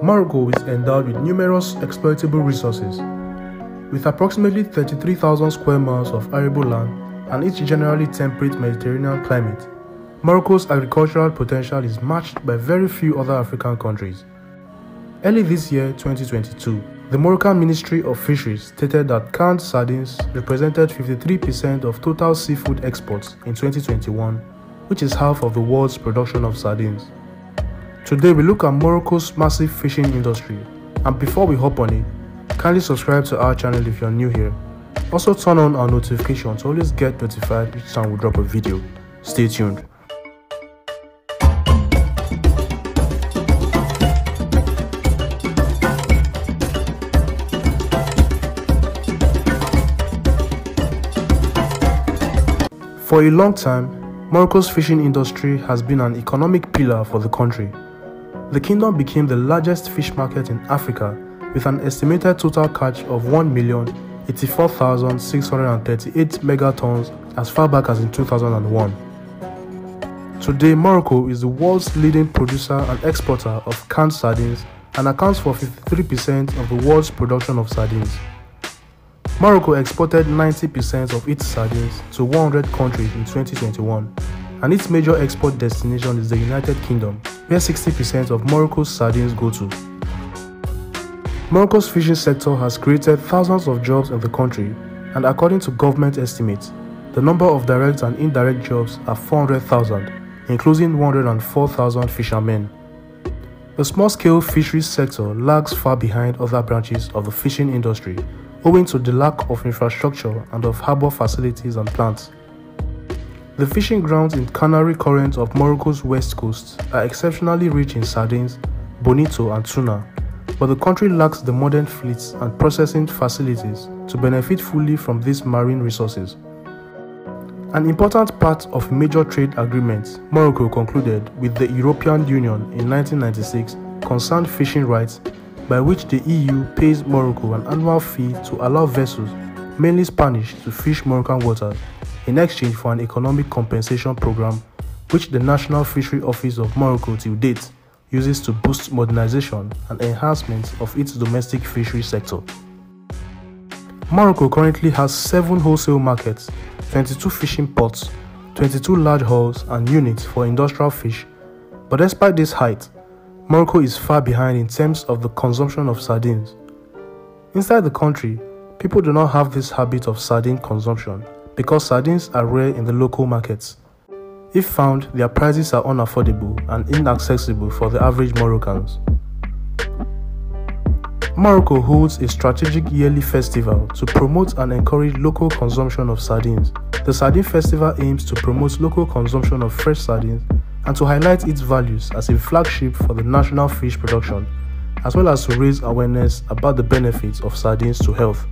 Morocco is endowed with numerous exploitable resources. With approximately 33,000 square miles of arable land and its generally temperate Mediterranean climate, Morocco's agricultural potential is matched by very few other African countries. Early this year, 2022, the Moroccan Ministry of Fisheries stated that canned sardines represented 53% of total seafood exports in 2021, which is half of the world's production of sardines. Today we look at Morocco's massive fishing industry and before we hop on it, kindly subscribe to our channel if you're new here. Also turn on our notification to always get notified each time we drop a video. Stay tuned. For a long time, Morocco's fishing industry has been an economic pillar for the country. The kingdom became the largest fish market in Africa with an estimated total catch of 1,084,638 megatons as far back as in 2001. Today, Morocco is the world's leading producer and exporter of canned sardines and accounts for 53% of the world's production of sardines. Morocco exported 90% of its sardines to 100 countries in 2021, and its major export destination is the United Kingdom, where 60% of Morocco's sardines go to. Morocco's fishing sector has created thousands of jobs in the country, and according to government estimates, the number of direct and indirect jobs are 400,000, including 104,000 fishermen. The small-scale fisheries sector lags far behind other branches of the fishing industry owing to the lack of infrastructure and of harbor facilities and plants. The fishing grounds in Canary Current of Morocco's west coast are exceptionally rich in sardines, bonito and tuna, but the country lacks the modern fleets and processing facilities to benefit fully from these marine resources. An important part of major trade agreement Morocco concluded with the European Union in 1996 concerned fishing rights by which the EU pays Morocco an annual fee to allow vessels, mainly Spanish, to fish Moroccan waters in exchange for an economic compensation program which the National Fishery Office of Morocco till date uses to boost modernization and enhancement of its domestic fishery sector. Morocco currently has 7 wholesale markets, 22 fishing ports, 22 large hulls and units for industrial fish, but despite this height, Morocco is far behind in terms of the consumption of sardines. Inside the country, people do not have this habit of sardine consumption because sardines are rare in the local markets. If found, their prices are unaffordable and inaccessible for the average Moroccans. Morocco holds a strategic yearly festival to promote and encourage local consumption of sardines. The Sardine Festival aims to promote local consumption of fresh sardines and to highlight its values as a flagship for the national fish production, as well as to raise awareness about the benefits of sardines to health.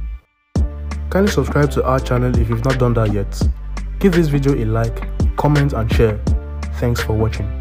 Kindly subscribe to our channel if you've not done that yet. Give this video a like, comment and share. Thanks for watching.